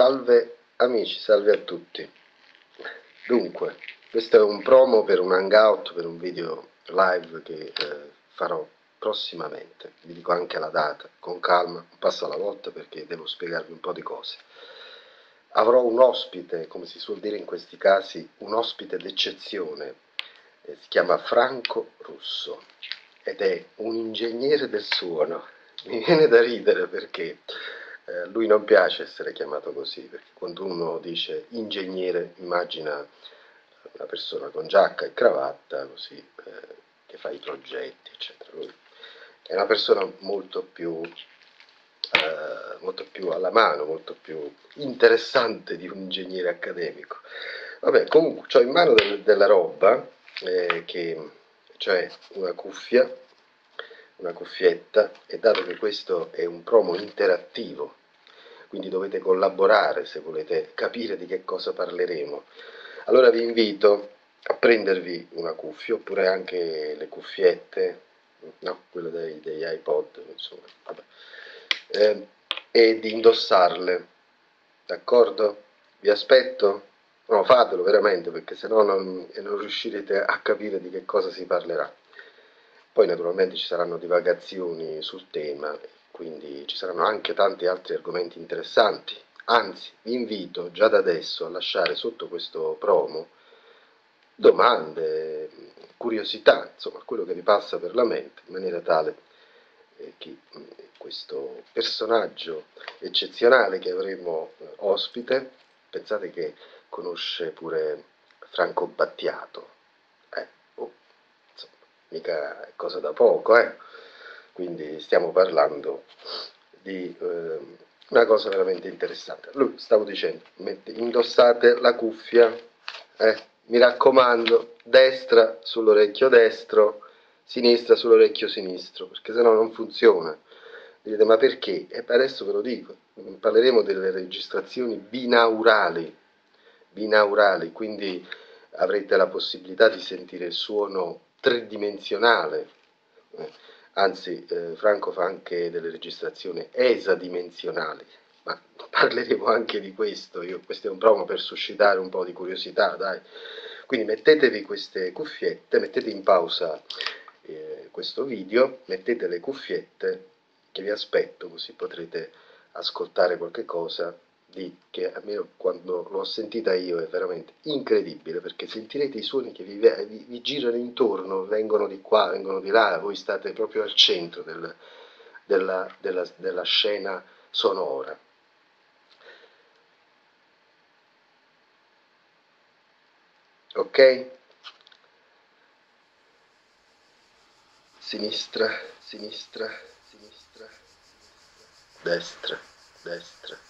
Salve amici, salve a tutti. Dunque, questo è un promo per un hangout, per un video live che eh, farò prossimamente. Vi dico anche la data, con calma, un passo alla volta perché devo spiegarvi un po' di cose. Avrò un ospite, come si suol dire in questi casi, un ospite d'eccezione. Eh, si chiama Franco Russo ed è un ingegnere del suono. Mi viene da ridere perché eh, lui non piace essere chiamato così, perché quando uno dice ingegnere immagina una persona con giacca e cravatta, così, eh, che fa i progetti, eccetera. Lui è una persona molto più, eh, molto più alla mano, molto più interessante di un ingegnere accademico. Vabbè, comunque, ho in mano del, della roba, eh, che, cioè una cuffia, una cuffietta, e dato che questo è un promo interattivo, quindi dovete collaborare se volete capire di che cosa parleremo. Allora vi invito a prendervi una cuffia oppure anche le cuffiette, no, quelle dei, degli iPod, insomma, eh, e di indossarle, d'accordo? Vi aspetto? No, fatelo veramente perché sennò non, non riuscirete a capire di che cosa si parlerà. Poi naturalmente ci saranno divagazioni sul tema quindi ci saranno anche tanti altri argomenti interessanti. Anzi, vi invito già da adesso a lasciare sotto questo promo domande, curiosità, insomma, quello che vi passa per la mente, in maniera tale eh, che mm, questo personaggio eccezionale che avremo eh, ospite, pensate che conosce pure Franco Battiato, eh, oh, insomma, mica cosa da poco, eh quindi stiamo parlando di eh, una cosa veramente interessante. Lui, stavo dicendo, mette, indossate la cuffia, eh, mi raccomando, destra sull'orecchio destro, sinistra sull'orecchio sinistro, perché sennò non funziona. Direte, ma perché? E adesso ve lo dico, parleremo delle registrazioni binaurali, binaurali, quindi avrete la possibilità di sentire il suono tridimensionale. Eh anzi eh, Franco fa anche delle registrazioni esadimensionali, ma parleremo anche di questo, Io, questo è un promo per suscitare un po' di curiosità, dai. Quindi mettetevi queste cuffiette, mettete in pausa eh, questo video, mettete le cuffiette che vi aspetto così potrete ascoltare qualche cosa di, che almeno quando l'ho sentita io è veramente incredibile perché sentirete i suoni che vi, vi, vi, girano intorno, vengono di qua, vengono di là, voi state proprio al centro del, della, della, della scena sonora. Ok? Sinistra, sinistra, sinistra, destra, destra.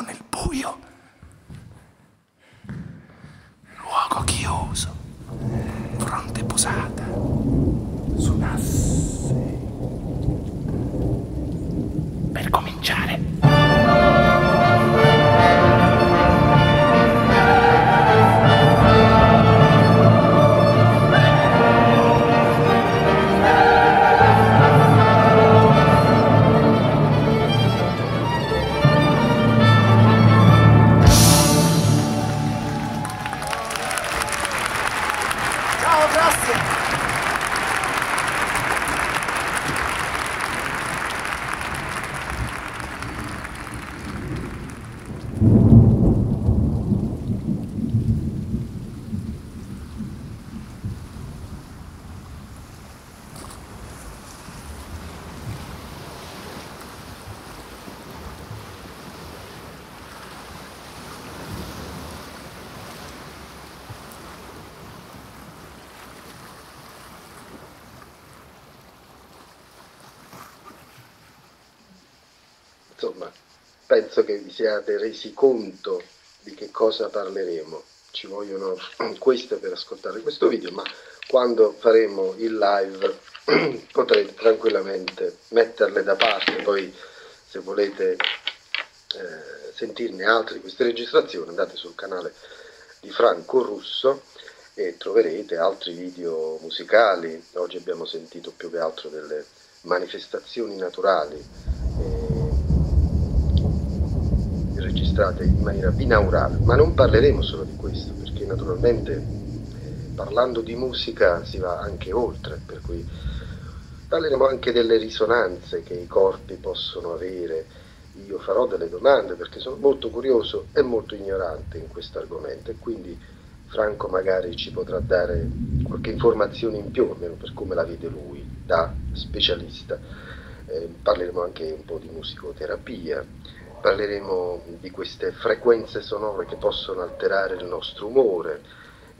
en el puyo. Insomma, penso che vi siate resi conto di che cosa parleremo. Ci vogliono queste per ascoltare questo video, ma quando faremo il live potrete tranquillamente metterle da parte, poi se volete eh, sentirne altre di queste registrazioni andate sul canale di Franco Russo e troverete altri video musicali. Oggi abbiamo sentito più che altro delle manifestazioni naturali eh, registrate in maniera binaurale, ma non parleremo solo di questo, perché naturalmente parlando di musica si va anche oltre, per cui parleremo anche delle risonanze che i corpi possono avere. Io farò delle domande perché sono molto curioso e molto ignorante in questo argomento e quindi Franco magari ci potrà dare qualche informazione in più, almeno per come la vede lui, da specialista. Eh, parleremo anche un po' di musicoterapia, parleremo di queste frequenze sonore che possono alterare il nostro umore,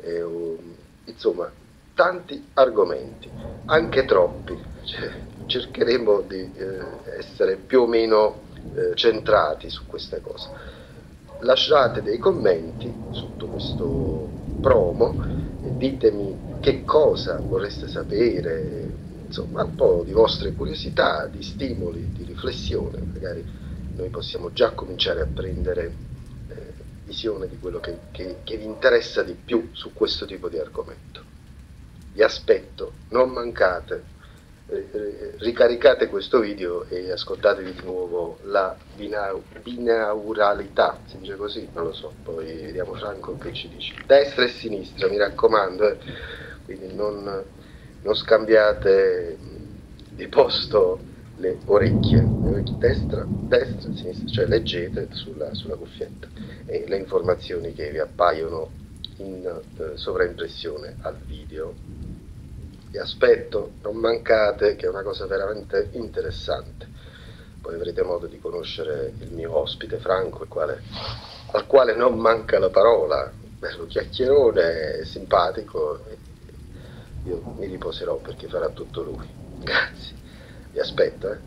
eh, o, insomma tanti argomenti, anche troppi. Cioè, cercheremo di eh, essere più o meno eh, centrati su queste cose. Lasciate dei commenti sotto questo promo, e ditemi che cosa vorreste sapere, insomma un po' di vostre curiosità, di stimoli, di riflessione, magari noi possiamo già cominciare a prendere eh, visione di quello che, che, che vi interessa di più su questo tipo di argomento. Vi aspetto, non mancate, eh, eh, ricaricate questo video e ascoltatevi di nuovo la bina- binauralità, si dice così, non lo so, poi vediamo Franco che ci dice. Destra e sinistra, mi raccomando, eh, quindi non, non scambiate di posto le orecchie, le orecchie destra, destra, sinistra, cioè leggete sulla, sulla cuffietta e le informazioni che vi appaiono in eh, sovraimpressione al video. Vi aspetto, non mancate, che è una cosa veramente interessante. Poi avrete modo di conoscere il mio ospite Franco, quale, al quale non manca la parola, bello chiacchierone, simpatico. Io mi riposerò perché farà tutto lui. Grazie. Vi aspetto, eh.